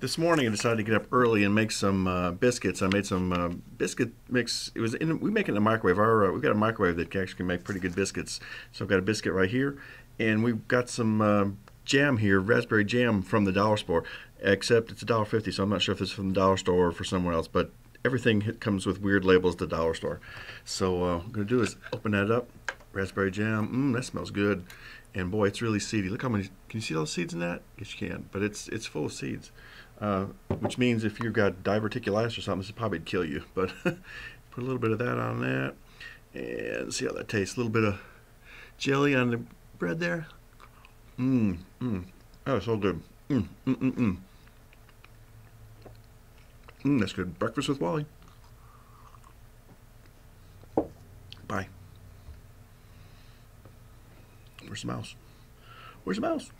This morning I decided to get up early and make some uh, biscuits. I made some uh, biscuit mix. It was in, we make it in the microwave. Our uh, we've got a microwave that can actually make pretty good biscuits. So I've got a biscuit right here, and we've got some uh, jam here, raspberry jam from the dollar store. Except it's a dollar fifty, so I'm not sure if it's from the dollar store or for somewhere else. But everything comes with weird labels at the dollar store. So uh, what I'm gonna do is open that up. Raspberry jam. Mmm, that smells good. And boy, it's really seedy. Look how many. Can you see all the seeds in that? Yes, you can. But it's it's full of seeds. Uh, which means if you've got diverticulitis or something, this probably kill you. But put a little bit of that on that, and see how that tastes. A little bit of jelly on the bread there. Mmm, mmm. Oh, so good. Mmm, mmm, mmm, mmm. Mmm, that's good. Breakfast with Wally. Bye. Where's the mouse? Where's the mouse?